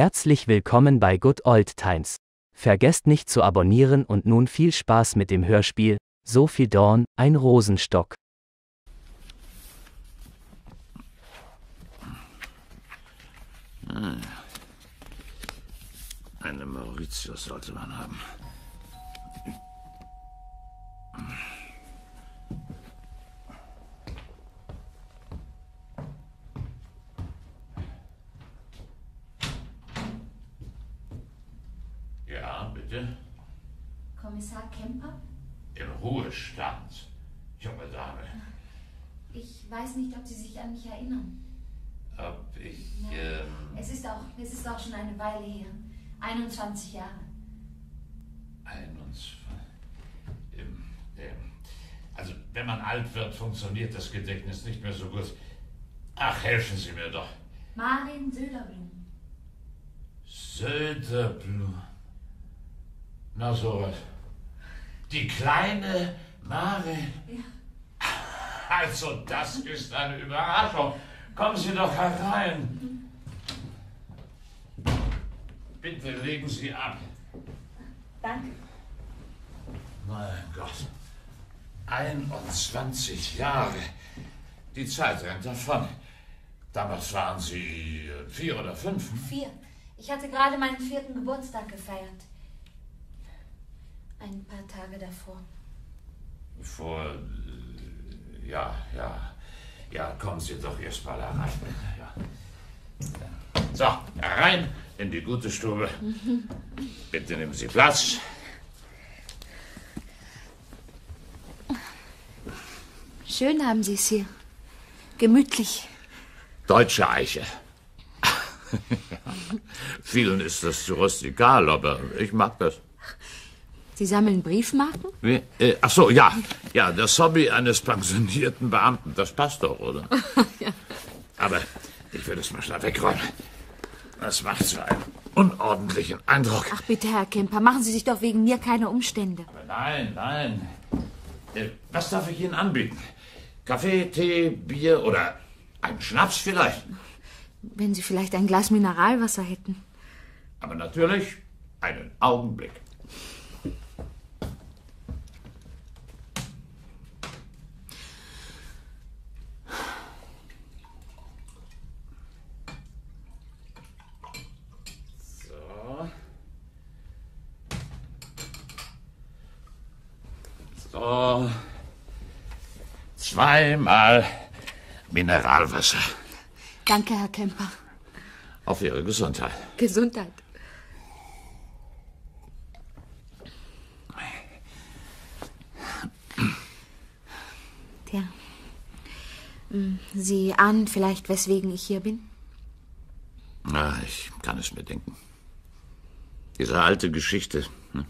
Herzlich willkommen bei Good Old Times. Vergesst nicht zu abonnieren und nun viel Spaß mit dem Hörspiel Sophie Dorn, ein Rosenstock. Eine Mauritius sollte man haben. Ja, bitte. Kommissar Kemper? Im Ruhestand. Junge Dame. Ich weiß nicht, ob Sie sich an mich erinnern. Ob ich. Ähm, Es ist auch, es ist auch schon eine Weile her. 21 Jahre. 21. Ähm, ähm, also, wenn man alt wird, funktioniert das Gedächtnis nicht mehr so gut. Ach, helfen Sie mir doch. Marin Söderblum. Söderblum. Na sowas. Die kleine Marin. Ja. Also, das ist eine Überraschung. Kommen Sie doch herein. Bitte legen Sie ab. Danke. Mein Gott. 21 Jahre. Die Zeit rennt davon. Damals waren Sie vier oder fünf. Vier. Ich hatte gerade meinen vierten Geburtstag gefeiert. Ein paar Tage davor. Vor. äh, Ja, ja. Ja, kommen Sie doch erst mal herein. Ja. So, herein in die gute Stube. Bitte nehmen Sie Platz. Schön haben Sie es hier. Gemütlich. Deutsche Eiche. Vielen ist das zu rustikal, aber ich mag das. Sie sammeln Briefmarken? Wie? Äh, ach so, ja. Ja, das Hobby eines pensionierten Beamten, das passt doch, oder? Aber ich will es mal schnell wegräumen. Das macht so einen unordentlichen Eindruck. Ach bitte, Herr Kemper, machen Sie sich doch wegen mir keine Umstände. Aber nein, nein. Äh, was darf ich Ihnen anbieten? Kaffee, Tee, Bier oder einen Schnaps vielleicht? Wenn Sie vielleicht ein Glas Mineralwasser hätten. Aber natürlich einen Augenblick. So. So. Zweimal Mineralwasser. Danke, Herr Kemper. Auf Ihre Gesundheit. Gesundheit. Tja. Hm, Sie ahnen vielleicht, weswegen ich hier bin? Na, ich kann es mir denken. Diese alte Geschichte. hm.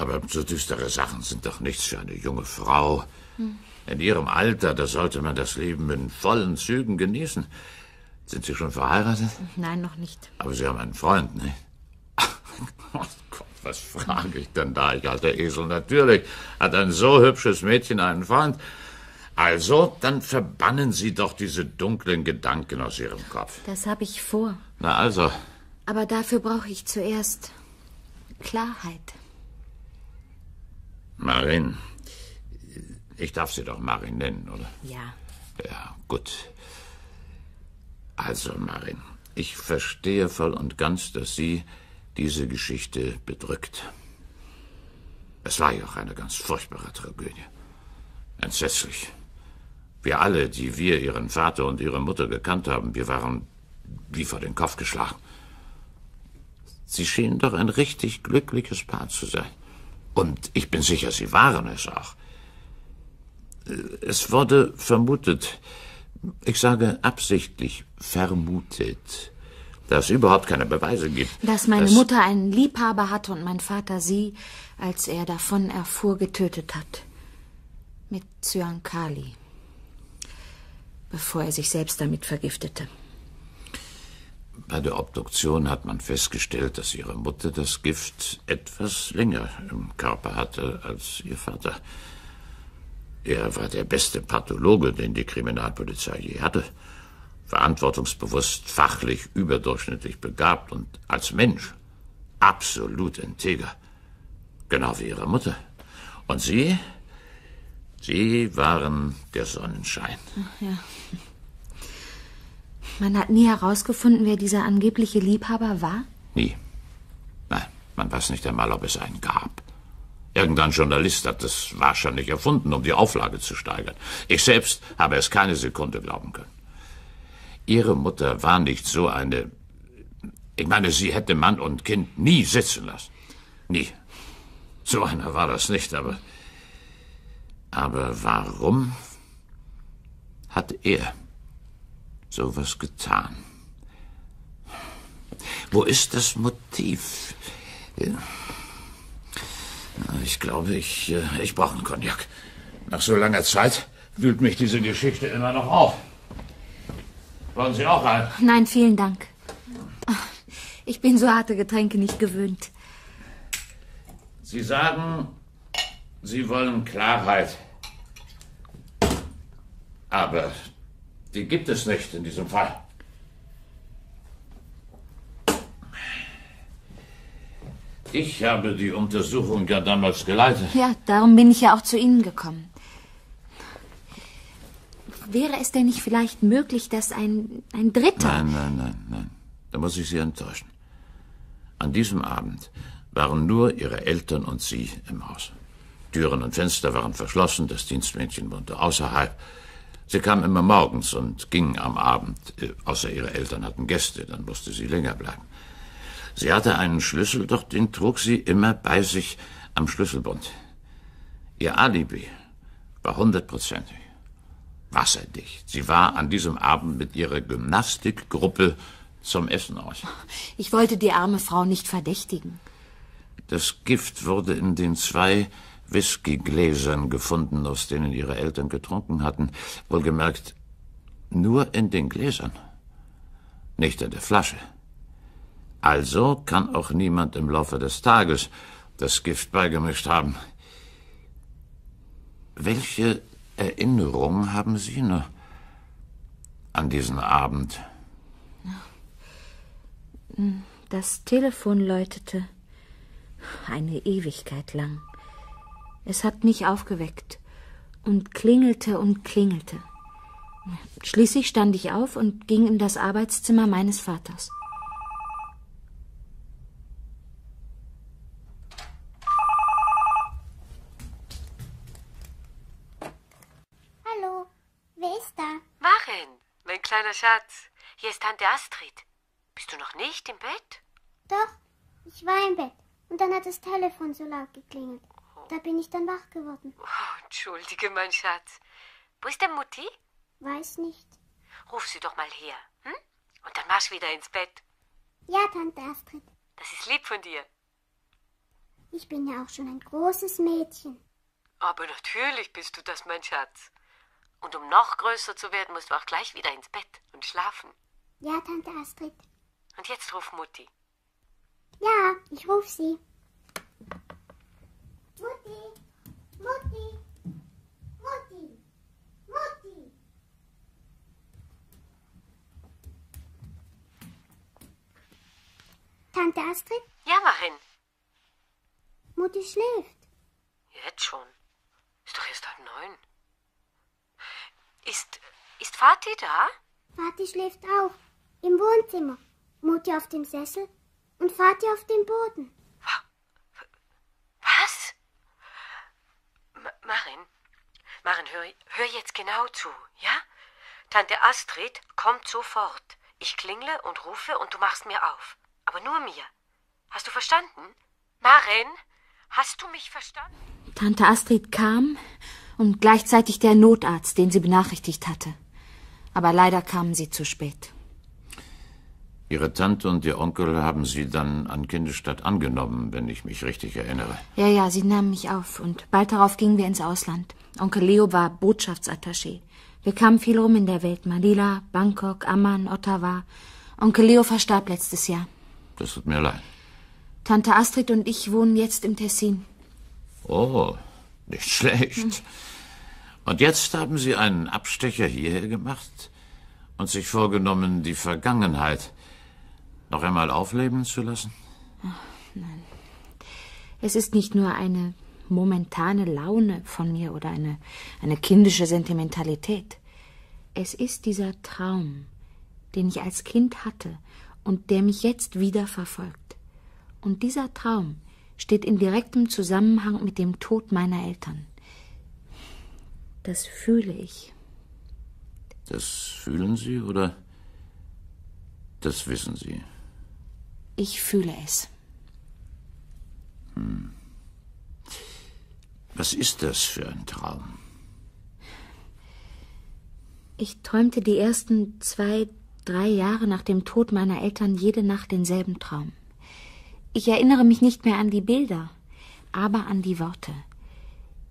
Aber so düstere Sachen sind doch nichts für eine junge Frau. In ihrem Alter, da sollte man das Leben in vollen Zügen genießen. Sind Sie schon verheiratet? Nein, noch nicht. Aber Sie haben einen Freund, ne? Oh Gott, was frage ich denn da, ich alter Esel? Natürlich hat ein so hübsches Mädchen einen Freund. Also, dann verbannen Sie doch diese dunklen Gedanken aus Ihrem Kopf. Das habe ich vor. Na also, Aber dafür brauche ich zuerst Klarheit. Marin. Ich darf Sie doch Marin nennen, oder? Ja. Ja, gut. Also, Marin, ich verstehe voll und ganz, dass Sie diese Geschichte bedrückt. Es war ja auch eine ganz furchtbare Tragödie. Entsetzlich. Wir alle, die wir Ihren Vater und Ihre Mutter gekannt haben, wir waren wie vor den Kopf geschlagen. Sie schienen doch ein richtig glückliches Paar zu sein. Und ich bin sicher, Sie waren es auch. Es wurde vermutet, ich sage absichtlich vermutet, dass es überhaupt keine Beweise gibt. Dass meine dass- Mutter einen Liebhaber hatte und mein Vater sie, als er davon erfuhr, getötet hat. Mit Cyankali. Bevor er sich selbst damit vergiftete. Bei der Obduktion hat man festgestellt, dass Ihre Mutter das Gift etwas länger im Körper hatte als Ihr Vater. Er war der beste Pathologe, den die Kriminalpolizei je hatte. verantwortungsbewusst, fachlich überdurchschnittlich begabt und als Mensch absolut integer. Genau wie ihre Mutter. Und Sie? Sie waren der Sonnenschein. Ach, ja. Man hat nie herausgefunden, wer dieser angebliche Liebhaber war? Nie. Nein, man weiß nicht einmal, ob es einen gab. Irgendein Journalist hat es wahrscheinlich erfunden, um die Auflage zu steigern. Ich selbst habe es keine Sekunde glauben können. Ihre Mutter war nicht so eine. Ich meine, sie hätte Mann und Kind nie sitzen lassen. Nie. So einer war das nicht, aber. Aber warum hat er sowas getan? Wo ist das Motiv? Ich glaube, ich, äh, ich brauche einen Cognac. Nach so langer Zeit wühlt mich diese Geschichte immer noch auf. Wollen Sie auch ein? Nein, vielen Dank. Ich bin so harte Getränke nicht gewöhnt. Sie sagen, Sie wollen Klarheit. Aber die gibt es nicht in diesem Fall. Ich habe die Untersuchung ja damals geleitet. Ja, darum bin ich ja auch zu Ihnen gekommen. Wäre es denn nicht vielleicht möglich, dass ein, ein Dritter. Nein, nein, nein, nein. Da muss ich Sie enttäuschen. An diesem Abend waren nur Ihre Eltern und Sie im Haus. Türen und Fenster waren verschlossen, das Dienstmädchen wohnte außerhalb. Sie kam immer morgens und ging am Abend, äh, außer ihre Eltern hatten Gäste, dann musste sie länger bleiben. Sie hatte einen Schlüssel, doch den trug sie immer bei sich am Schlüsselbund. Ihr Alibi war hundertprozentig. Wasserdicht. Sie war an diesem Abend mit ihrer Gymnastikgruppe zum Essen aus. Ich wollte die arme Frau nicht verdächtigen. Das Gift wurde in den zwei Whiskygläsern gefunden, aus denen ihre Eltern getrunken hatten. Wohlgemerkt, nur in den Gläsern, nicht in der Flasche. Also kann auch niemand im Laufe des Tages das Gift beigemischt haben. Welche Erinnerung haben Sie noch an diesen Abend? Das Telefon läutete. Eine Ewigkeit lang. Es hat mich aufgeweckt und klingelte und klingelte. Schließlich stand ich auf und ging in das Arbeitszimmer meines Vaters. Hallo, wer ist da? Maren, mein kleiner Schatz. Hier ist Tante Astrid. Bist du noch nicht im Bett? Doch, ich war im Bett und dann hat das Telefon so laut geklingelt. Da bin ich dann wach geworden. Oh, entschuldige, mein Schatz. Wo ist denn Mutti? Weiß nicht. Ruf sie doch mal her, hm? Und dann marsch wieder ins Bett. Ja, Tante Astrid. Das ist lieb von dir. Ich bin ja auch schon ein großes Mädchen. Aber natürlich bist du das, mein Schatz. Und um noch größer zu werden, musst du auch gleich wieder ins Bett und schlafen. Ja, Tante Astrid. Und jetzt ruf Mutti. Ja, ich ruf sie. Mutti, Mutti, Mutti, Mutti. Tante Astrid, Ja, Marin. Mutti schläft. Jetzt schon. Ist doch erst halb neun. Ist, ist Vati da? Vati schläft auch. Im Wohnzimmer. Mutti auf dem Sessel und Vati auf dem Boden. Was? Ma Marin, Marin, hör, hör jetzt genau zu, ja? Tante Astrid kommt sofort. Ich klingle und rufe und du machst mir auf. Aber nur mir. Hast du verstanden? Marin, hast du mich verstanden? Tante Astrid kam und gleichzeitig der Notarzt, den sie benachrichtigt hatte. Aber leider kamen sie zu spät. Ihre Tante und Ihr Onkel haben Sie dann an Kindesstadt angenommen, wenn ich mich richtig erinnere. Ja, ja, sie nahmen mich auf und bald darauf gingen wir ins Ausland. Onkel Leo war Botschaftsattaché. Wir kamen viel rum in der Welt. Manila, Bangkok, Amman, Ottawa. Onkel Leo verstarb letztes Jahr. Das tut mir leid. Tante Astrid und ich wohnen jetzt im Tessin. Oh, nicht schlecht. Und jetzt haben Sie einen Abstecher hierher gemacht und sich vorgenommen, die Vergangenheit noch einmal aufleben zu lassen? Ach, nein. Es ist nicht nur eine momentane Laune von mir oder eine, eine kindische Sentimentalität. Es ist dieser Traum, den ich als Kind hatte und der mich jetzt wieder verfolgt. Und dieser Traum steht in direktem Zusammenhang mit dem Tod meiner Eltern. Das fühle ich. Das fühlen Sie oder das wissen Sie? Ich fühle es. Hm. Was ist das für ein Traum? Ich träumte die ersten zwei, drei Jahre nach dem Tod meiner Eltern jede Nacht denselben Traum. Ich erinnere mich nicht mehr an die Bilder, aber an die Worte.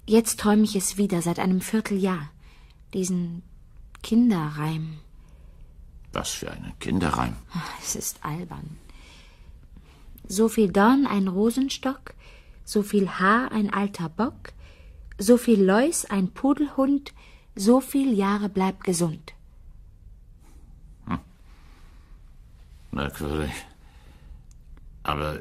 Jetzt träume ich es wieder seit einem Vierteljahr. Diesen Kinderreim. Was für einen Kinderreim? Es ist albern. So viel Dorn ein Rosenstock, so viel Haar ein alter Bock, so viel Läus ein Pudelhund, so viel Jahre bleibt gesund. Hm. Merkwürdig. Aber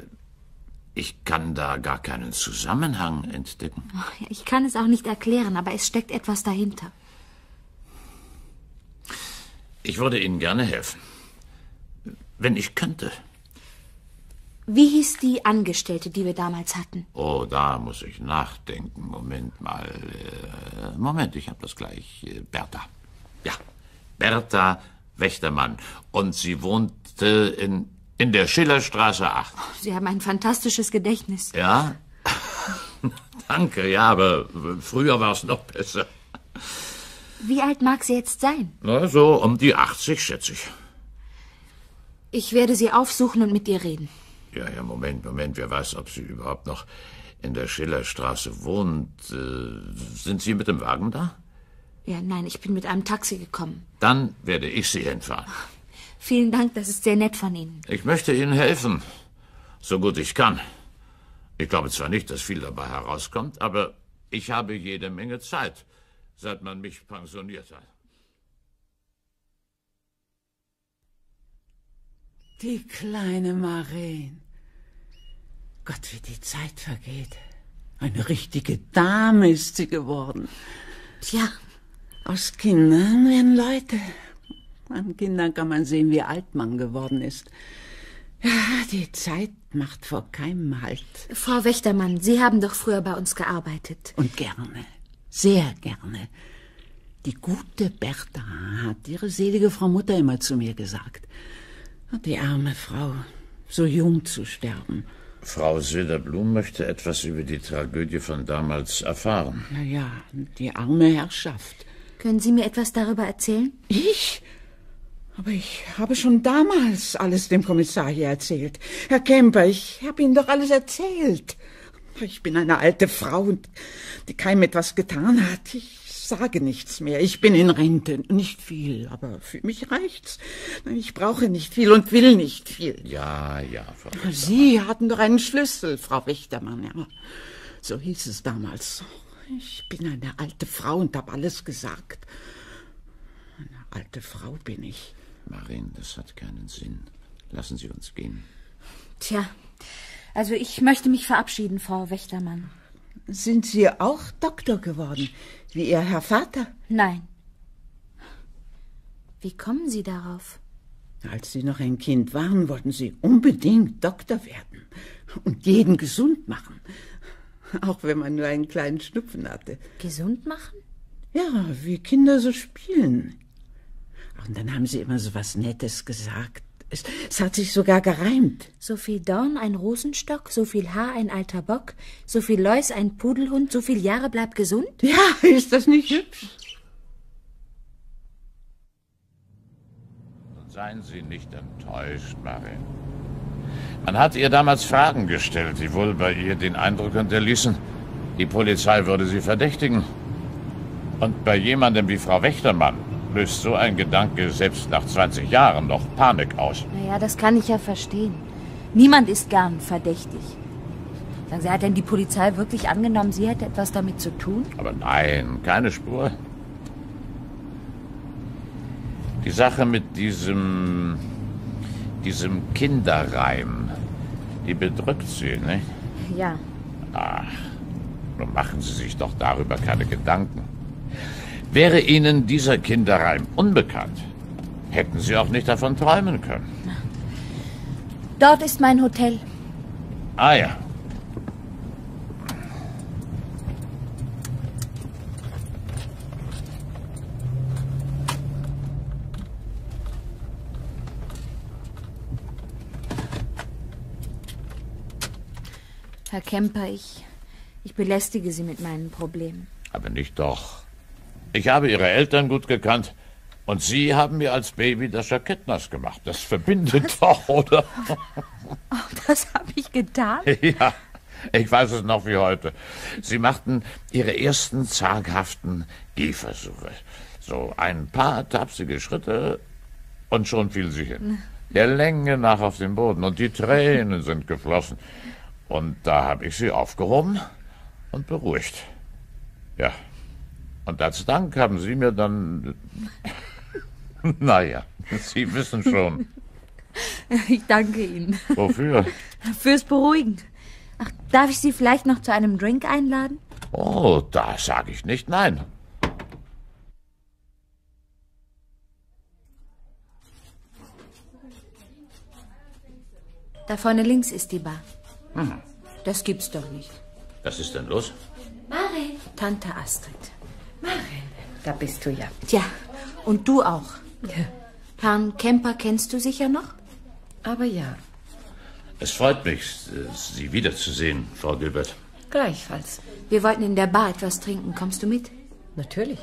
ich kann da gar keinen Zusammenhang entdecken. Ich kann es auch nicht erklären, aber es steckt etwas dahinter. Ich würde Ihnen gerne helfen. Wenn ich könnte. Wie hieß die Angestellte, die wir damals hatten? Oh, da muss ich nachdenken. Moment mal. Äh, Moment, ich habe das gleich. Äh, Bertha. Ja, Bertha Wächtermann. Und sie wohnte in, in der Schillerstraße 8. Sie haben ein fantastisches Gedächtnis. Ja? Danke, ja, aber früher war es noch besser. Wie alt mag sie jetzt sein? Na, so um die 80, schätze ich. Ich werde sie aufsuchen und mit ihr reden. Ja, ja, Moment, Moment. Wer weiß, ob sie überhaupt noch in der Schillerstraße wohnt. Äh, sind Sie mit dem Wagen da? Ja, nein, ich bin mit einem Taxi gekommen. Dann werde ich Sie hinfahren. Vielen Dank, das ist sehr nett von Ihnen. Ich möchte Ihnen helfen, so gut ich kann. Ich glaube zwar nicht, dass viel dabei herauskommt, aber ich habe jede Menge Zeit, seit man mich pensioniert hat. Die kleine Maren. Gott, wie die Zeit vergeht. Eine richtige Dame ist sie geworden. Tja. Aus Kindern werden Leute. An Kindern kann man sehen, wie alt man geworden ist. Ja, die Zeit macht vor keinem Halt. Frau Wächtermann, Sie haben doch früher bei uns gearbeitet. Und gerne. Sehr gerne. Die gute Bertha hat ihre selige Frau Mutter immer zu mir gesagt. Die arme Frau, so jung zu sterben. Frau Söderblum möchte etwas über die Tragödie von damals erfahren. Na ja, die arme Herrschaft. Können Sie mir etwas darüber erzählen? Ich? Aber ich habe schon damals alles dem Kommissar hier erzählt. Herr Kemper, ich habe Ihnen doch alles erzählt. Ich bin eine alte Frau, die keinem etwas getan hat. Ich sage nichts mehr. Ich bin in Rente. Nicht viel, aber für mich reicht's. Ich brauche nicht viel und will nicht viel. Ja, ja, Frau Wächtermann. Sie hatten doch einen Schlüssel, Frau Wächtermann, ja. So hieß es damals. Ich bin eine alte Frau und habe alles gesagt. Eine alte Frau bin ich. Marin, das hat keinen Sinn. Lassen Sie uns gehen. Tja, also ich möchte mich verabschieden, Frau Wächtermann. Sind Sie auch Doktor geworden, wie Ihr Herr Vater? Nein. Wie kommen Sie darauf? Als Sie noch ein Kind waren, wollten Sie unbedingt Doktor werden und jeden gesund machen. Auch wenn man nur einen kleinen Schnupfen hatte. Gesund machen? Ja, wie Kinder so spielen. Und dann haben Sie immer so was Nettes gesagt. Es, es, hat sich sogar gereimt. So viel Dorn ein Rosenstock, so viel Haar ein alter Bock, so viel Läus ein Pudelhund, so viel Jahre bleibt gesund? Ja, ist das nicht hübsch? Seien Sie nicht enttäuscht, Marin. Man hat ihr damals Fragen gestellt, die wohl bei ihr den Eindruck hinterließen, die Polizei würde sie verdächtigen. Und bei jemandem wie Frau Wächtermann löst so ein Gedanke selbst nach 20 Jahren noch Panik aus. Naja, das kann ich ja verstehen. Niemand ist gern verdächtig. Sagen Sie, hat denn die Polizei wirklich angenommen, sie hätte etwas damit zu tun? Aber nein, keine Spur. Die Sache mit diesem. diesem Kinderreim, die bedrückt Sie, nicht? Ja. Ach, nun machen Sie sich doch darüber keine Gedanken. Wäre Ihnen dieser Kinderreim unbekannt, hätten Sie auch nicht davon träumen können. Dort ist mein Hotel. Ah ja. Herr Kemper, ich, ich belästige Sie mit meinen Problemen. Aber nicht doch. Ich habe Ihre Eltern gut gekannt. Und Sie haben mir als Baby das Jackett nass gemacht. Das verbindet doch, oder? Oh, das habe ich getan? ja, ich weiß es noch wie heute. Sie machten Ihre ersten zaghaften Gehversuche. So ein paar tapsige Schritte und schon fiel sie hin. Der Länge nach auf den Boden und die Tränen sind geflossen. Und da habe ich sie aufgehoben und beruhigt. Ja. Und als Dank haben Sie mir dann. naja, Sie wissen schon. Ich danke Ihnen. Wofür? Fürs Beruhigen. Ach, darf ich Sie vielleicht noch zu einem Drink einladen? Oh, da sage ich nicht nein. Da vorne links ist die Bar. Das gibt's doch nicht. Was ist denn los? Marin. Tante Astrid. Da bist du ja. Tja, und du auch. Herrn Kemper kennst du sicher noch? Aber ja, Es freut mich, Sie wiederzusehen, Frau Gilbert. gleichfalls. Wir wollten in der Bar etwas trinken. Kommst du mit? Natürlich.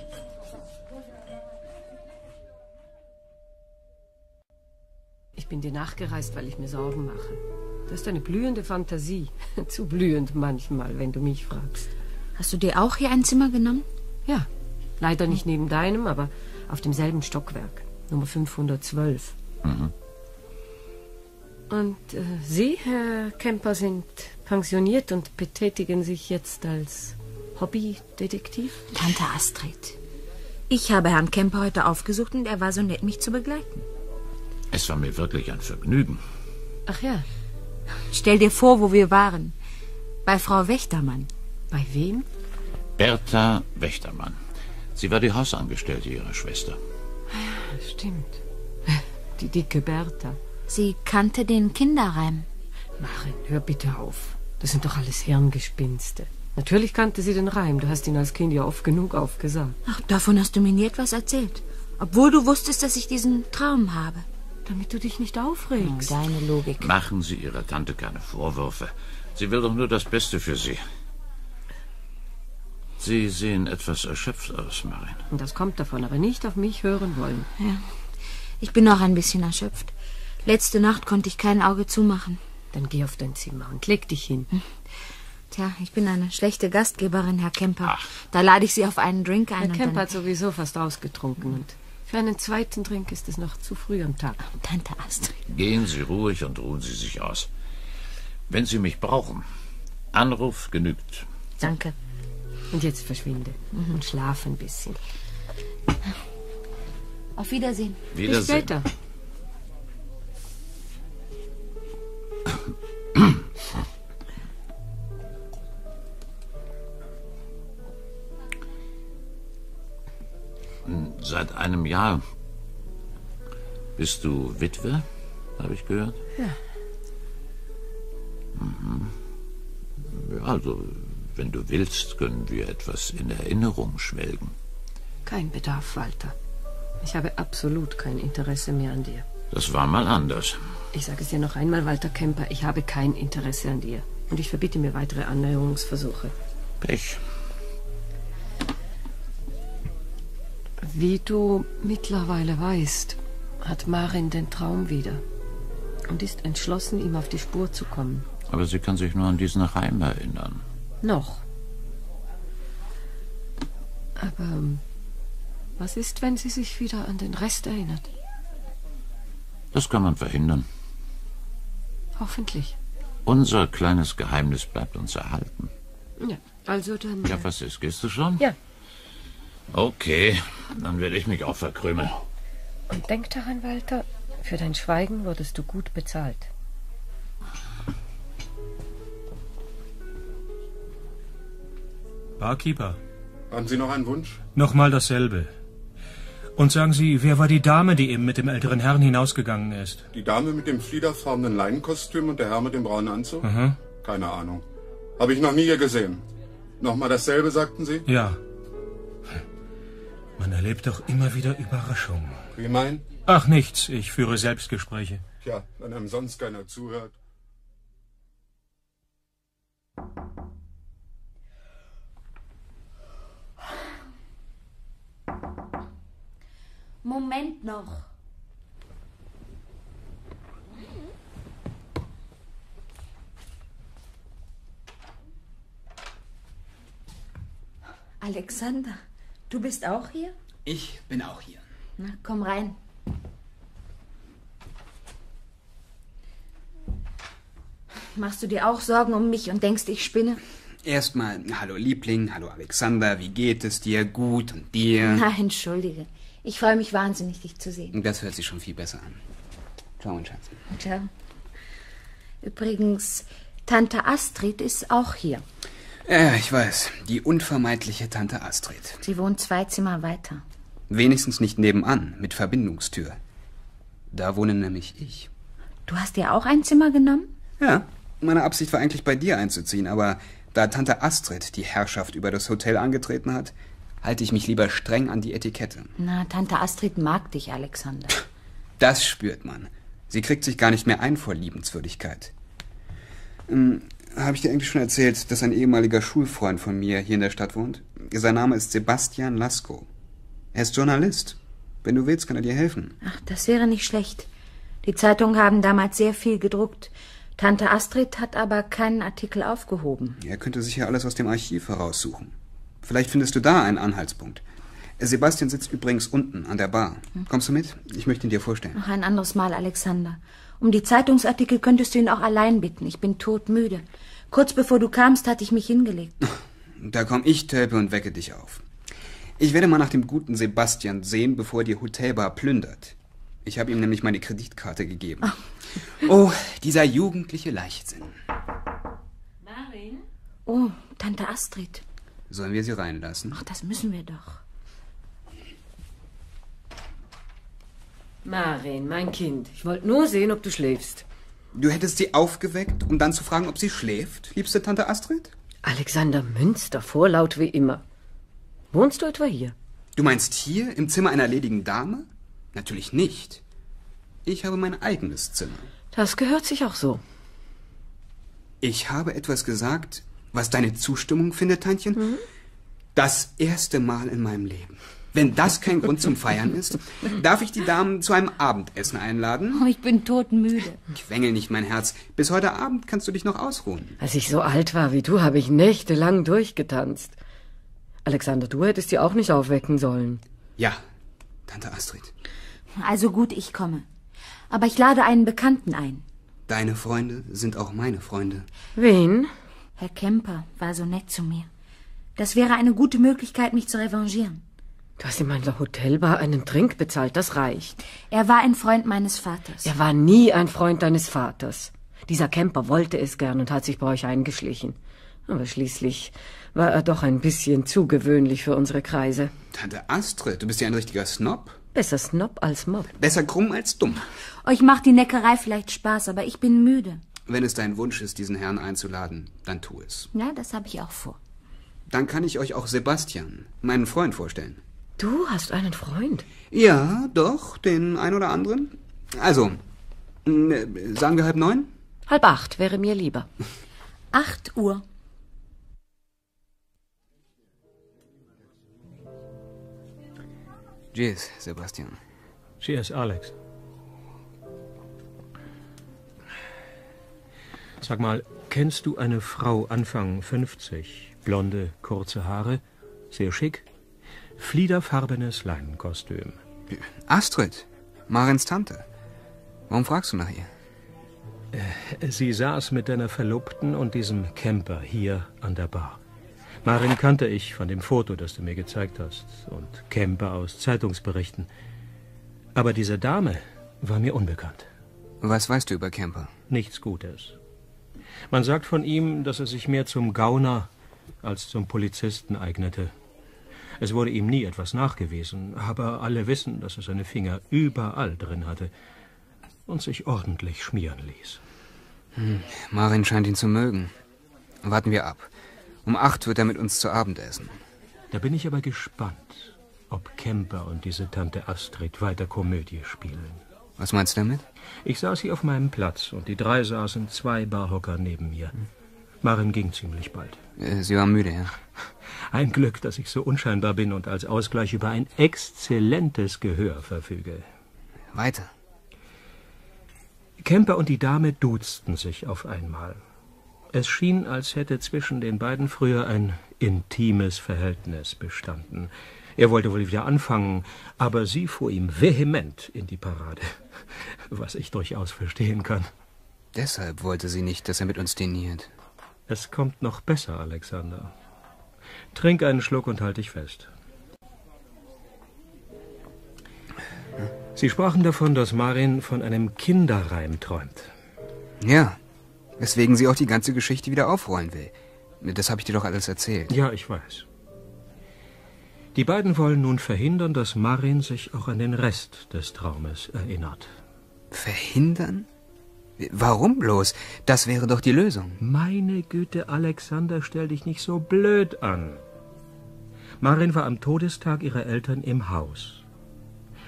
Ich bin dir nachgereist, weil ich mir Sorgen mache. Du hast eine blühende Fantasie. Zu blühend manchmal, wenn du mich fragst. Hast du dir auch hier ein Zimmer genommen? Ja, leider nicht neben deinem, aber auf demselben Stockwerk. Nummer 512. Und äh, Sie, Herr Kemper, sind pensioniert und betätigen sich jetzt als Hobbydetektiv? Tante Astrid. Ich habe Herrn Kemper heute aufgesucht und er war so nett, mich zu begleiten. Es war mir wirklich ein Vergnügen. Ach ja, Stell dir vor, wo wir waren. Bei Frau Wächtermann. bei wem? Bertha Wächtermann. Sie war die Hausangestellte Ihrer Schwester. Stimmt. Die dicke Bertha. Sie kannte den Kinderreim. Marin, hör bitte auf. Das sind doch alles Hirngespinste. Natürlich kannte sie den Reim. Du hast ihn als Kind ja oft genug aufgesagt. Ach, davon hast du mir nie etwas erzählt. Obwohl du wusstest, dass ich diesen Traum habe. Damit du dich nicht aufregst. deine Logik. Machen Sie Ihrer Tante keine Vorwürfe. Sie will doch nur das Beste für Sie. Sie sehen etwas erschöpft aus, Marin. Und das kommt davon, aber nicht auf mich hören wollen. Ich bin auch ein bisschen erschöpft. Letzte Nacht konnte ich kein Auge zumachen. Dann geh auf dein Zimmer und leg dich hin. Tja, ich bin eine schlechte Gastgeberin, Herr Kemper. Ach. Da lade ich Sie auf einen Drink ein. Herr Kemper hat sowieso fast ausgetrunken und für einen zweiten Drink ist es noch zu früh am Tag. Tante Astrid. Gehen Sie ruhig und ruhen Sie sich aus. Wenn Sie mich brauchen, Anruf genügt. Danke. Und jetzt verschwinde und schlaf ein bisschen. Auf Wiedersehen. Bis Wiedersehen. später. Seit einem Jahr bist du Witwe, habe ich gehört. Ja. Mhm. Ja, also, wenn du willst, können wir etwas in Erinnerung schwelgen. Kein Bedarf, Walter. Ich habe absolut kein Interesse mehr an dir. Das war mal anders. Ich sage es dir noch einmal, Walter Kemper, ich habe kein Interesse an dir. Und ich verbitte mir weitere Annäherungsversuche. Pech. Wie du mittlerweile weißt, hat Marin den Traum wieder und ist entschlossen, ihm auf die Spur zu kommen. Aber sie kann sich nur an diesen Reim erinnern. Noch. Aber ähm, was ist, wenn sie sich wieder an den Rest erinnert? Das kann man verhindern. Hoffentlich. Unser kleines Geheimnis bleibt uns erhalten. Ja, also dann. Ja, was ist? Gehst du schon? Ja. Okay, dann werde ich mich auch verkrümeln. Und denk daran, Walter, für dein Schweigen wurdest du gut bezahlt. Barkeeper. Haben Sie noch einen Wunsch? Nochmal dasselbe. Und sagen Sie, wer war die Dame, die eben mit dem älteren Herrn hinausgegangen ist? Die Dame mit dem fliederfarbenen Leinenkostüm und der Herr mit dem braunen Anzug? Aha. Keine Ahnung. Habe ich noch nie gesehen. Nochmal dasselbe, sagten Sie? Ja. Man erlebt doch immer wieder Überraschungen. Wie mein? Ach, nichts. Ich führe Selbstgespräche. Tja, wenn einem sonst keiner zuhört. Moment noch. Alexander, du bist auch hier? Ich bin auch hier. Na, komm rein. Machst du dir auch Sorgen um mich und denkst, ich spinne? Erstmal, hallo Liebling, hallo Alexander, wie geht es dir? Gut und dir? Na, entschuldige. Ich freue mich wahnsinnig, dich zu sehen. Das hört sich schon viel besser an. Ciao, mein Schatz. Tja. Übrigens, Tante Astrid ist auch hier. Ja, ich weiß. Die unvermeidliche Tante Astrid. Sie wohnt zwei Zimmer weiter. Wenigstens nicht nebenan, mit Verbindungstür. Da wohne nämlich ich. Du hast dir auch ein Zimmer genommen? Ja, meine Absicht war eigentlich bei dir einzuziehen, aber da Tante Astrid die Herrschaft über das Hotel angetreten hat, halte ich mich lieber streng an die Etikette. Na, Tante Astrid mag dich, Alexander. Das spürt man. Sie kriegt sich gar nicht mehr ein vor Liebenswürdigkeit. Hm, Habe ich dir eigentlich schon erzählt, dass ein ehemaliger Schulfreund von mir hier in der Stadt wohnt? Sein Name ist Sebastian Lasko. Er ist Journalist. Wenn du willst, kann er dir helfen. Ach, das wäre nicht schlecht. Die Zeitungen haben damals sehr viel gedruckt. Tante Astrid hat aber keinen Artikel aufgehoben. Er könnte sicher alles aus dem Archiv heraussuchen. Vielleicht findest du da einen Anhaltspunkt. Sebastian sitzt übrigens unten an der Bar. Kommst du mit? Ich möchte ihn dir vorstellen. Noch ein anderes Mal, Alexander. Um die Zeitungsartikel könntest du ihn auch allein bitten. Ich bin todmüde. Kurz bevor du kamst, hatte ich mich hingelegt. Da komm ich, Tölpe, und wecke dich auf. Ich werde mal nach dem guten Sebastian sehen, bevor er die Hotelbar plündert. Ich habe ihm nämlich meine Kreditkarte gegeben. Oh, dieser jugendliche Leichtsinn. Marin? Oh, Tante Astrid. Sollen wir sie reinlassen? Ach, das müssen wir doch. Marin, mein Kind, ich wollte nur sehen, ob du schläfst. Du hättest sie aufgeweckt, um dann zu fragen, ob sie schläft, liebste Tante Astrid? Alexander Münster, vorlaut wie immer. Wohnst du etwa hier? Du meinst hier, im Zimmer einer ledigen Dame? Natürlich nicht. Ich habe mein eigenes Zimmer. Das gehört sich auch so. Ich habe etwas gesagt, was deine Zustimmung findet, Tantchen. Das erste Mal in meinem Leben. Wenn das kein Grund zum Feiern ist, darf ich die Damen zu einem Abendessen einladen? Oh, ich bin todmüde. Quengel nicht, mein Herz. Bis heute Abend kannst du dich noch ausruhen. Als ich so alt war wie du, habe ich nächtelang durchgetanzt. Alexander, du hättest sie auch nicht aufwecken sollen. Ja, Tante Astrid. Also gut, ich komme. Aber ich lade einen Bekannten ein. Deine Freunde sind auch meine Freunde. Wen? Herr Kemper war so nett zu mir. Das wäre eine gute Möglichkeit, mich zu revanchieren. Du hast in meiner Hotelbar einen Trink bezahlt, das reicht. Er war ein Freund meines Vaters. Er war nie ein Freund deines Vaters. Dieser Camper wollte es gern und hat sich bei euch eingeschlichen. Aber schließlich war er doch ein bisschen zu gewöhnlich für unsere Kreise. Tante Astrid, du bist ja ein richtiger Snob. Besser Snob als Mob. Besser krumm als dumm. Euch macht die Neckerei vielleicht Spaß, aber ich bin müde. Wenn es dein Wunsch ist, diesen Herrn einzuladen, dann tu es. Ja, das habe ich auch vor. Dann kann ich euch auch Sebastian, meinen Freund, vorstellen. Du hast einen Freund? Ja, doch, den ein oder anderen. Also, sagen wir halb neun? Halb acht wäre mir lieber. Acht Uhr. Cheers, Sebastian. Cheers, Alex. Sag mal, kennst du eine Frau Anfang 50, blonde, kurze Haare, sehr schick, fliederfarbenes Leinenkostüm? Astrid, Marins Tante. Warum fragst du nach ihr? Sie saß mit deiner Verlobten und diesem Camper hier an der Bar. Marin kannte ich von dem Foto, das du mir gezeigt hast, und Camper aus Zeitungsberichten. Aber diese Dame war mir unbekannt. Was weißt du über Kemper? Nichts Gutes. Man sagt von ihm, dass er sich mehr zum Gauner als zum Polizisten eignete. Es wurde ihm nie etwas nachgewiesen, aber alle wissen, dass er seine Finger überall drin hatte und sich ordentlich schmieren ließ. Hm, Marin scheint ihn zu mögen. Warten wir ab. Um acht wird er mit uns zu Abend essen. Da bin ich aber gespannt, ob Kemper und diese Tante Astrid weiter Komödie spielen. Was meinst du damit? Ich saß hier auf meinem Platz und die drei saßen zwei Barhocker neben mir. Marin ging ziemlich bald. Äh, sie war müde, ja. Ein Glück, dass ich so unscheinbar bin und als Ausgleich über ein exzellentes Gehör verfüge. Weiter. Kemper und die Dame duzten sich auf einmal. Es schien, als hätte zwischen den beiden früher ein intimes Verhältnis bestanden. Er wollte wohl wieder anfangen, aber sie fuhr ihm vehement in die Parade, was ich durchaus verstehen kann. Deshalb wollte sie nicht, dass er mit uns diniert. Es kommt noch besser, Alexander. Trink einen Schluck und halt dich fest. Sie sprachen davon, dass Marin von einem Kinderreim träumt. Ja, weswegen sie auch die ganze Geschichte wieder aufrollen will. Das habe ich dir doch alles erzählt. Ja, ich weiß. Die beiden wollen nun verhindern, dass Marin sich auch an den Rest des Traumes erinnert. Verhindern? Warum bloß? Das wäre doch die Lösung. Meine Güte, Alexander, stell dich nicht so blöd an. Marin war am Todestag ihrer Eltern im Haus.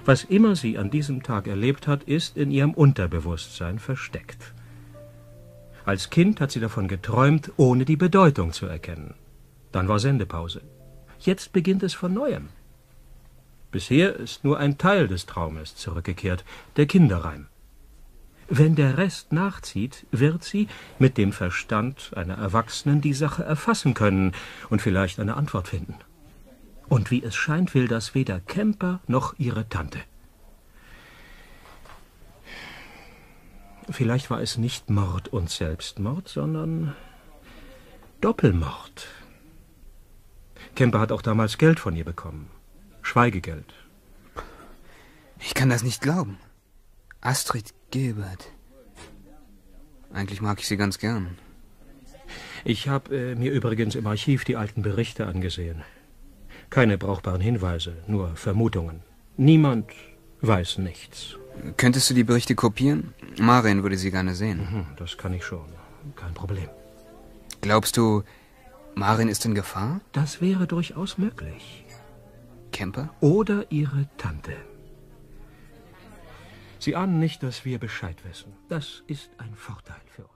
Was immer sie an diesem Tag erlebt hat, ist in ihrem Unterbewusstsein versteckt. Als Kind hat sie davon geträumt, ohne die Bedeutung zu erkennen. Dann war Sendepause. Jetzt beginnt es von neuem. Bisher ist nur ein Teil des Traumes zurückgekehrt, der Kinderreim. Wenn der Rest nachzieht, wird sie mit dem Verstand einer Erwachsenen die Sache erfassen können und vielleicht eine Antwort finden. Und wie es scheint, will das weder Kemper noch ihre Tante. Vielleicht war es nicht Mord und Selbstmord, sondern Doppelmord. Kemper hat auch damals Geld von ihr bekommen. Schweigegeld. Ich kann das nicht glauben. Astrid Gilbert. Eigentlich mag ich sie ganz gern. Ich habe äh, mir übrigens im Archiv die alten Berichte angesehen. Keine brauchbaren Hinweise, nur Vermutungen. Niemand weiß nichts. Könntest du die Berichte kopieren? Marin würde sie gerne sehen. Mhm, das kann ich schon. Kein Problem. Glaubst du, Marin ist in Gefahr? Das wäre durchaus möglich. Kemper? Oder ihre Tante. Sie ahnen nicht, dass wir Bescheid wissen. Das ist ein Vorteil für uns.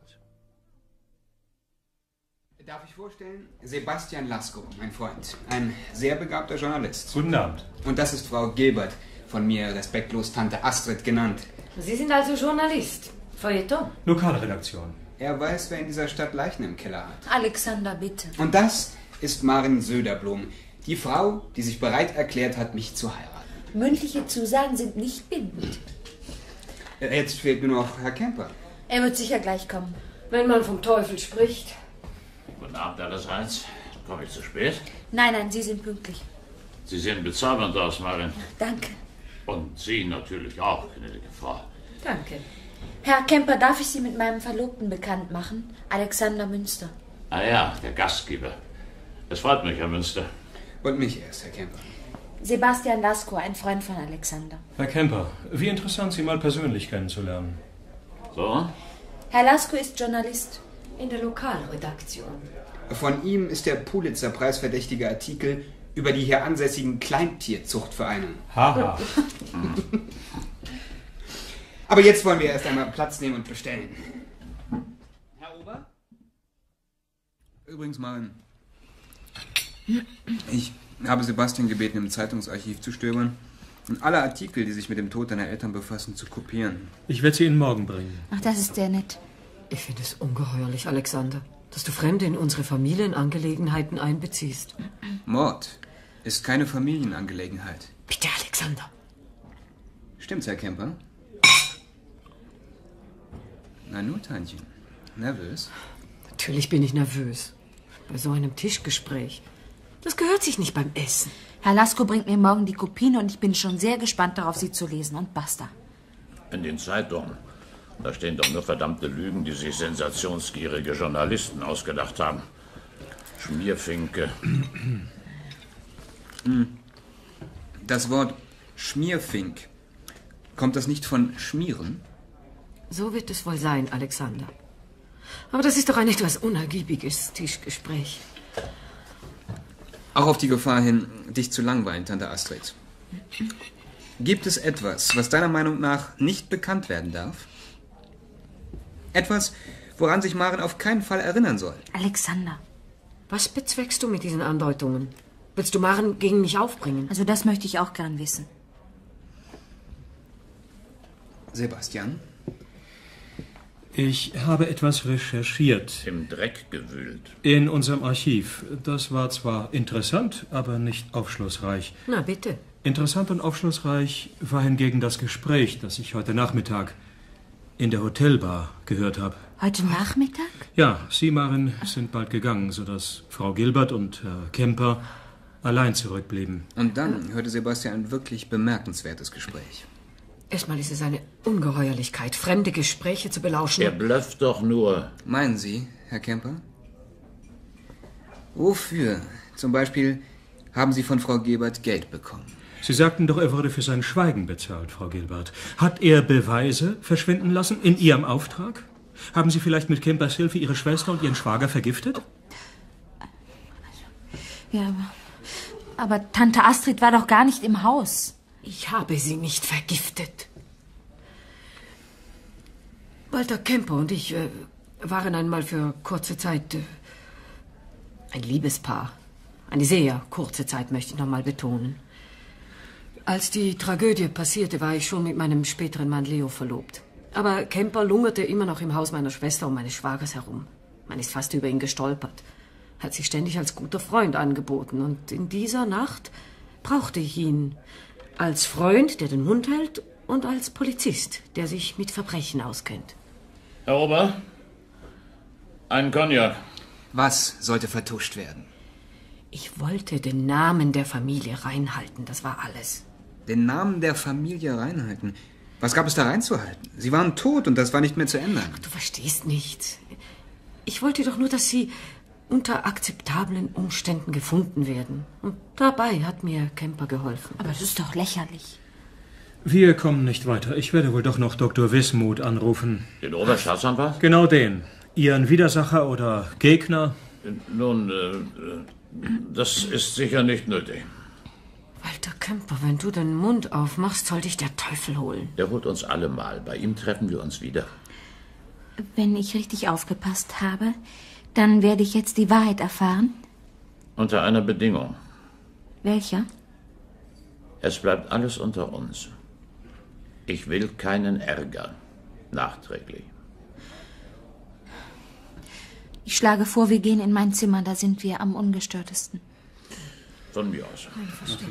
Darf ich vorstellen? Sebastian Lasko, mein Freund. Ein sehr begabter Journalist. Guten Abend. Und das ist Frau Gilbert, von mir respektlos Tante Astrid genannt. Sie sind also Journalist. Feuilleton. Lokalredaktion. Er weiß, wer in dieser Stadt Leichen im Keller hat. Alexander, bitte. Und das ist Marin Söderblom, die Frau, die sich bereit erklärt hat, mich zu heiraten. Mündliche Zusagen sind nicht bindend. Äh, Jetzt fehlt nur noch Herr Kemper. Er wird sicher gleich kommen. Wenn man vom Teufel spricht. Guten Abend allerseits. Komme ich zu spät? Nein, nein, Sie sind pünktlich. Sie sehen bezaubernd aus, Marin. Danke. Und Sie natürlich auch, gnädige Frau. Danke. Herr Kemper, darf ich Sie mit meinem Verlobten bekannt machen? Alexander Münster. Ah ja, der Gastgeber. Es freut mich, Herr Münster. Und mich erst, Herr Kemper. Sebastian Lasko, ein Freund von Alexander. Herr Kemper, wie interessant, Sie mal persönlich kennenzulernen. So? Herr Lasko ist Journalist. In der Lokalredaktion. Von ihm ist der Pulitzer-Preis verdächtige Artikel über die hier ansässigen Kleintierzuchtvereine. Haha. Aber jetzt wollen wir erst einmal Platz nehmen und bestellen. Herr Ober? Übrigens mal. Ich habe Sebastian gebeten, im Zeitungsarchiv zu stöbern und alle Artikel, die sich mit dem Tod deiner Eltern befassen, zu kopieren. Ich werde sie Ihnen morgen bringen. Ach, das ist sehr nett. Ich finde es ungeheuerlich, Alexander, dass du Fremde in unsere Familienangelegenheiten einbeziehst. Mord ist keine Familienangelegenheit. Bitte, Alexander. Stimmt's, Herr Kemper? Na nur, Tantchen. Nervös? Natürlich bin ich nervös. Bei so einem Tischgespräch. Das gehört sich nicht beim Essen. Herr Lasko bringt mir morgen die Kopien und ich bin schon sehr gespannt darauf, sie zu lesen. Und basta. In den Zeitungen. Da stehen doch nur verdammte Lügen, die sich sensationsgierige Journalisten ausgedacht haben. Schmierfinke. Das Wort Schmierfink, kommt das nicht von Schmieren? So wird es wohl sein, Alexander. Aber das ist doch ein etwas unergiebiges Tischgespräch. Auch auf die Gefahr hin, dich zu langweilen, Tante Astrid. Gibt es etwas, was deiner Meinung nach nicht bekannt werden darf? Etwas, woran sich Maren auf keinen Fall erinnern soll? Alexander. Was bezweckst du mit diesen Andeutungen? Willst du Maren gegen mich aufbringen? Also das möchte ich auch gern wissen. Sebastian? Ich habe etwas recherchiert. Im Dreck gewühlt. In unserem Archiv. Das war zwar interessant, aber nicht aufschlussreich. Na bitte. Interessant und aufschlussreich war hingegen das Gespräch, das ich heute Nachmittag in der Hotelbar gehört habe. Heute Nachmittag? Ja, Sie, Maren, sind bald gegangen, sodass Frau Gilbert und Herr Kemper allein zurückblieben. Und dann hörte Sebastian ein wirklich bemerkenswertes Gespräch. Erstmal ist es eine Ungeheuerlichkeit, fremde Gespräche zu belauschen. Er blufft doch nur. Meinen Sie, Herr Kemper? Wofür? Zum Beispiel haben Sie von Frau Gebert Geld bekommen. Sie sagten doch, er wurde für sein Schweigen bezahlt, Frau Gilbert. Hat er Beweise verschwinden lassen in Ihrem Auftrag? Haben Sie vielleicht mit Kempers Hilfe Ihre Schwester und Ihren Schwager vergiftet? Ja, aber, aber Tante Astrid war doch gar nicht im Haus. Ich habe sie nicht vergiftet. Walter Kemper und ich äh, waren einmal für kurze Zeit äh, ein Liebespaar. Eine sehr kurze Zeit, möchte ich noch mal betonen. Als die Tragödie passierte, war ich schon mit meinem späteren Mann Leo verlobt. Aber Kemper lungerte immer noch im Haus meiner Schwester und meines Schwagers herum. Man ist fast über ihn gestolpert. Hat sich ständig als guter Freund angeboten. Und in dieser Nacht brauchte ich ihn. Als Freund, der den Mund hält, und als Polizist, der sich mit Verbrechen auskennt. Herr Ober, ein Cognac. Was sollte vertuscht werden? Ich wollte den Namen der Familie reinhalten, das war alles. Den Namen der Familie reinhalten? Was gab es da reinzuhalten? Sie waren tot und das war nicht mehr zu ändern. Du verstehst nichts. Ich wollte doch nur, dass sie unter akzeptablen Umständen gefunden werden. Und dabei hat mir Kemper geholfen. Aber das ist doch lächerlich. Wir kommen nicht weiter. Ich werde wohl doch noch Dr. Wismut anrufen. Den Oberstaatsanwalt? Genau den. Ihren Widersacher oder Gegner? Nun, äh, das ist sicher nicht nötig. Walter Kemper, wenn du den Mund aufmachst, soll dich der Teufel holen. Der holt uns alle mal. Bei ihm treffen wir uns wieder. Wenn ich richtig aufgepasst habe, dann werde ich jetzt die Wahrheit erfahren. Unter einer Bedingung. Welcher? Es bleibt alles unter uns. Ich will keinen Ärger. Nachträglich. Ich schlage vor, wir gehen in mein Zimmer, da sind wir am ungestörtesten. Von mir aus. Verstehe.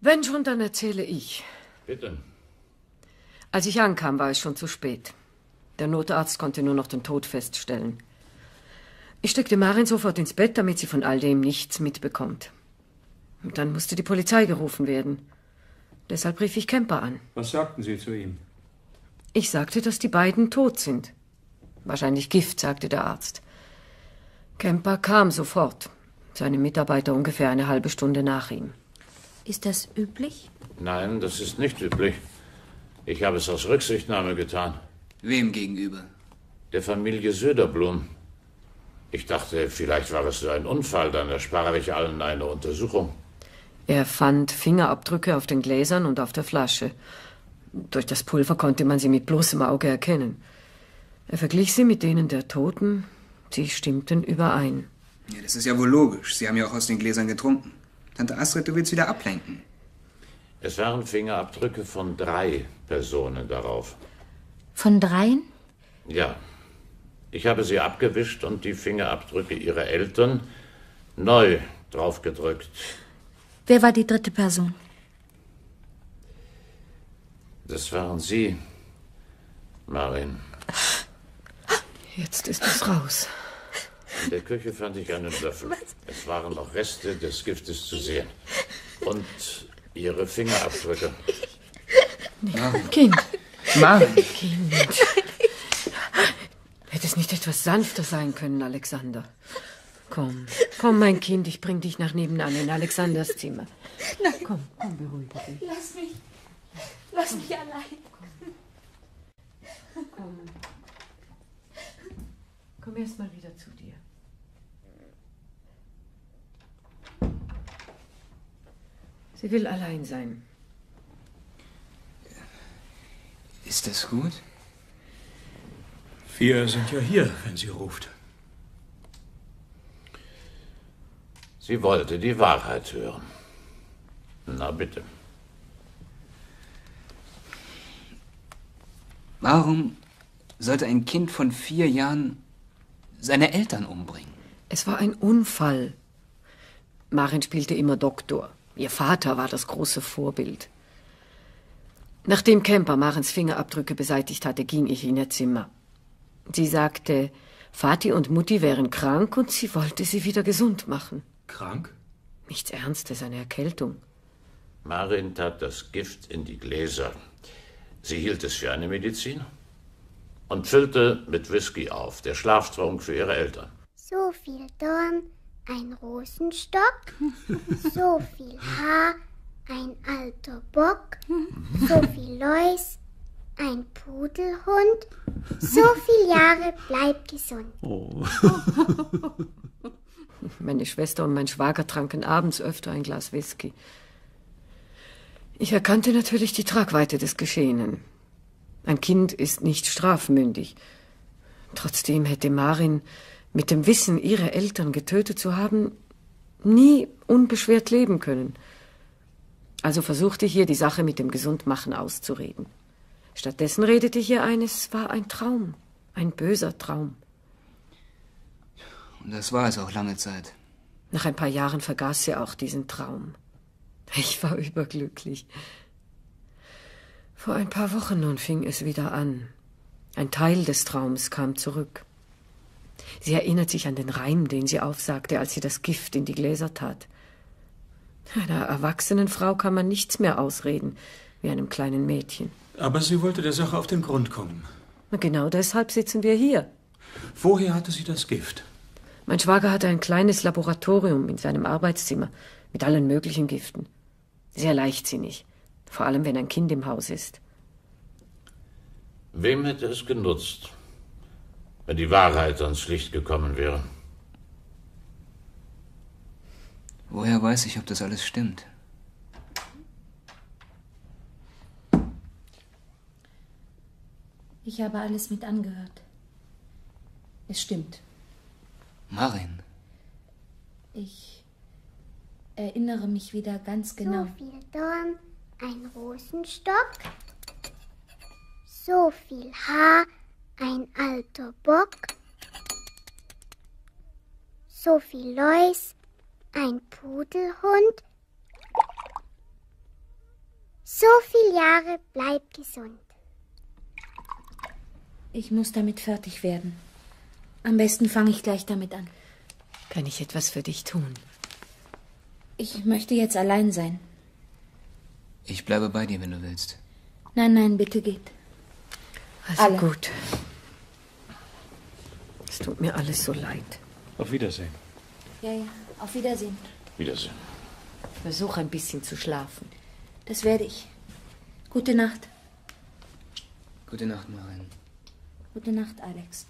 Wenn schon, dann erzähle ich. Bitte. Als ich ankam, war es schon zu spät. Der Notarzt konnte nur noch den Tod feststellen. Ich steckte Marin sofort ins Bett, damit sie von all dem nichts mitbekommt. Und dann musste die Polizei gerufen werden. Deshalb rief ich Kemper an. Was sagten Sie zu ihm? Ich sagte, dass die beiden tot sind. Wahrscheinlich Gift, sagte der Arzt. Kemper kam sofort. Seine Mitarbeiter ungefähr eine halbe Stunde nach ihm. Ist das üblich? Nein, das ist nicht üblich. Ich habe es aus Rücksichtnahme getan. Wem gegenüber? Der Familie Söderblum. Ich dachte, vielleicht war es so ein Unfall, dann erspare ich allen eine Untersuchung. Er fand Fingerabdrücke auf den Gläsern und auf der Flasche. Durch das Pulver konnte man sie mit bloßem Auge erkennen. Er verglich sie mit denen der Toten. Sie stimmten überein. Ja, das ist ja wohl logisch. Sie haben ja auch aus den Gläsern getrunken. Tante Astrid, du willst wieder ablenken. Es waren Fingerabdrücke von drei Personen darauf. Von dreien? Ja. Ich habe sie abgewischt und die Fingerabdrücke ihrer Eltern neu draufgedrückt. Wer war die dritte Person? Das waren Sie, Marin. Jetzt ist es raus. In der Küche fand ich einen Löffel. Es waren noch Reste des Giftes zu sehen. Und Ihre Fingerabdrücke. Kind. Maren. Kind. Hätte es nicht etwas sanfter sein können, Alexander? Komm, komm, mein Kind, ich bring dich nach nebenan in Alexanders Zimmer. Nein. Komm, komm, beruhige dich. Lass mich. Lass mich allein. Komm. Komm erst mal wieder zu dir. Sie will allein sein. Ist das gut? Wir sind ja hier, wenn sie ruft. Sie wollte die Wahrheit hören. Na bitte. Warum sollte ein Kind von vier Jahren seine Eltern umbringen? Es war ein Unfall. Marin spielte immer Doktor. Ihr Vater war das große Vorbild. Nachdem Kemper Marens Fingerabdrücke beseitigt hatte, ging ich in ihr Zimmer. Sie sagte, Vati und Mutti wären krank und sie wollte sie wieder gesund machen. Krank? Nichts Ernstes, eine Erkältung. Marin tat das Gift in die Gläser. Sie hielt es für eine Medizin und füllte mit Whisky auf, der Schlaftrunk für ihre Eltern. So viel Dorn, ein Rosenstock, so viel Haar, ein alter Bock, so viel Läus, ein Pudelhund, so viel Jahre, bleib gesund. Meine Schwester und mein Schwager tranken abends öfter ein Glas Whisky. Ich erkannte natürlich die Tragweite des Geschehenen. Ein Kind ist nicht strafmündig. Trotzdem hätte Marin mit dem Wissen, ihre Eltern getötet zu haben, nie unbeschwert leben können. Also versuchte ich ihr die Sache mit dem Gesundmachen auszureden. Stattdessen redete ich ihr ein, es war ein Traum, ein böser Traum. Und das war es auch lange Zeit. Nach ein paar Jahren vergaß sie auch diesen Traum. Ich war überglücklich. Vor ein paar Wochen nun fing es wieder an. Ein Teil des Traums kam zurück. Sie erinnert sich an den Reim, den sie aufsagte, als sie das Gift in die Gläser tat. Einer erwachsenen Frau kann man nichts mehr ausreden, wie einem kleinen Mädchen. Aber sie wollte der Sache auf den Grund kommen. Genau deshalb sitzen wir hier. Woher hatte sie das Gift? Mein Schwager hatte ein kleines Laboratorium in seinem Arbeitszimmer mit allen möglichen Giften. Sehr leichtsinnig, vor allem wenn ein Kind im Haus ist. Wem hätte es genutzt, wenn die Wahrheit ans Licht gekommen wäre? Woher weiß ich, ob das alles stimmt? Ich habe alles mit angehört. Es stimmt. Marin, Ich erinnere mich wieder ganz genau. So viel Dorn, ein Rosenstock, so viel Haar, ein alter Bock, so viel Läus, ein Pudelhund, so viel Jahre, bleib gesund. Ich muss damit fertig werden. Am besten fange ich gleich damit an. Kann ich etwas für dich tun? Ich möchte jetzt allein sein. ich bleibe bei dir, wenn du willst. Nein, nein, bitte geht. Also Alle. gut. Es tut mir alles so leid. Auf Wiedersehen. Ja, ja. Auf Wiedersehen. Wiedersehen. Versuch ein bisschen zu schlafen. Das werde ich. Gute Nacht. Gute Nacht, Marin. Gute Nacht, Alex.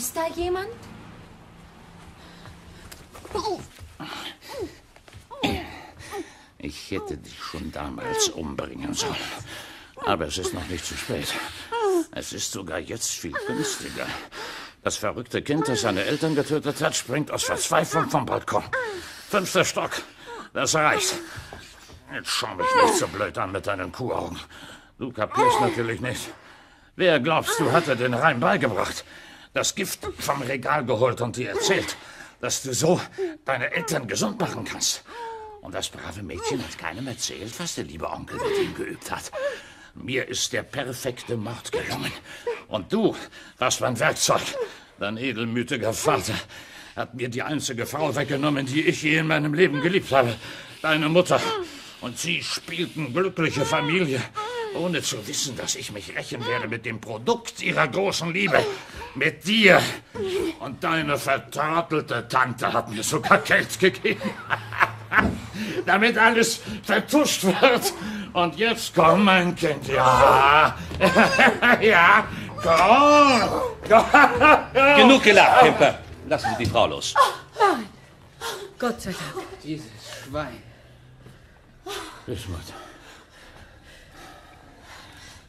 Ist da jemand? Ich hätte dich schon damals umbringen sollen. Aber es ist noch nicht zu spät. Es ist sogar jetzt viel günstiger. Das verrückte Kind, das seine Eltern getötet hat, springt aus Verzweiflung vom Balkon. Fünfter Stock. Das reicht. Jetzt schau mich nicht so blöd an mit deinen Kuhaugen. Du kapierst natürlich nicht. Wer glaubst du, hat dir den Reim beigebracht? Das Gift vom Regal geholt und dir erzählt, dass du so deine Eltern gesund machen kannst. Und das brave Mädchen hat keinem erzählt, was der liebe Onkel mit ihm geübt hat. Mir ist der perfekte Mord gelungen. Und du warst mein Werkzeug. Dein edelmütiger Vater hat mir die einzige Frau weggenommen, die ich je in meinem Leben geliebt habe. Deine Mutter. Und sie spielten glückliche Familie, ohne zu wissen, dass ich mich rächen werde mit dem Produkt ihrer großen Liebe. Mit dir. Und deine vertrottelte Tante hat mir sogar Geld gegeben. Damit alles vertuscht wird. Und jetzt komm, mein Kind. Ja. ja. Komm. komm. Genug gelacht, Kemper. Lassen Sie die Frau los. Nein. Gott sei Dank. Dieses Schwein. Bismut.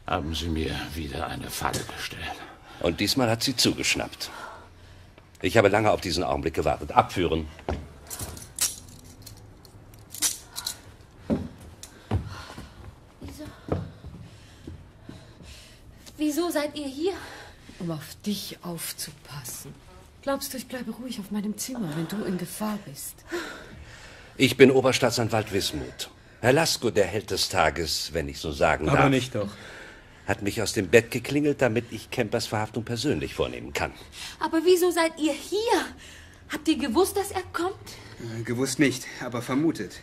Haben Sie mir wieder eine Falle gestellt. Und diesmal hat sie zugeschnappt. Ich habe lange auf diesen Augenblick gewartet. Abführen. Wieso? Wieso seid ihr hier? Um auf dich aufzupassen. Glaubst du, ich bleibe ruhig auf meinem Zimmer, wenn du in Gefahr bist? Ich bin Oberstaatsanwalt Wismut. Herr Lasko, der Held des Tages, wenn ich so sagen Aber darf. nicht doch. Hat mich aus dem Bett geklingelt, damit ich Kempers Verhaftung persönlich vornehmen kann. Aber wieso seid ihr hier? Habt ihr gewusst, dass er kommt? Äh, Gewusst nicht, aber vermutet.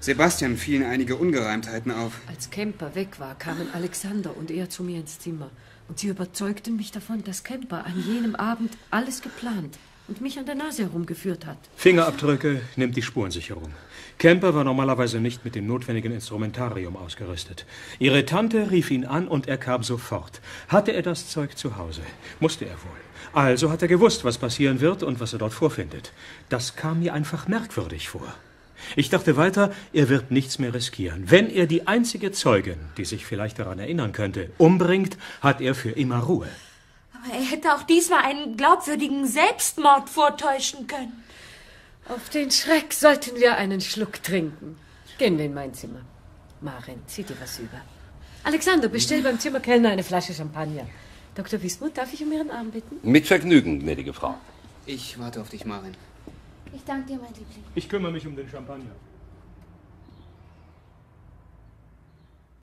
Sebastian fielen einige Ungereimtheiten auf. Als Kemper weg war, kamen Alexander und er zu mir ins Zimmer. Und sie überzeugten mich davon, dass Kemper an jenem Abend alles geplant und mich an der Nase herumgeführt hat. Fingerabdrücke nimmt die Spurensicherung. Kemper war normalerweise nicht mit dem notwendigen Instrumentarium ausgerüstet. Ihre Tante rief ihn an und er kam sofort. Hatte er das Zeug zu Hause? Musste er wohl. Also hat er gewusst, was passieren wird und was er dort vorfindet. Das kam mir einfach merkwürdig vor. Ich dachte weiter, er wird nichts mehr riskieren. Wenn er die einzige Zeugin, die sich vielleicht daran erinnern könnte, umbringt, hat er für immer Ruhe. Aber er hätte auch diesmal einen glaubwürdigen Selbstmord vortäuschen können. Auf den Schreck sollten wir einen Schluck trinken. Gehen wir in mein Zimmer. Maren, zieh dir was über. Alexander, bestell beim Zimmerkellner eine Flasche Champagner. Dr. Wismut, darf ich um Ihren Arm bitten? Mit Vergnügen, gnädige Frau. Ich warte auf dich, Marin. Ich danke dir, mein Liebling. Ich kümmere mich um den Champagner.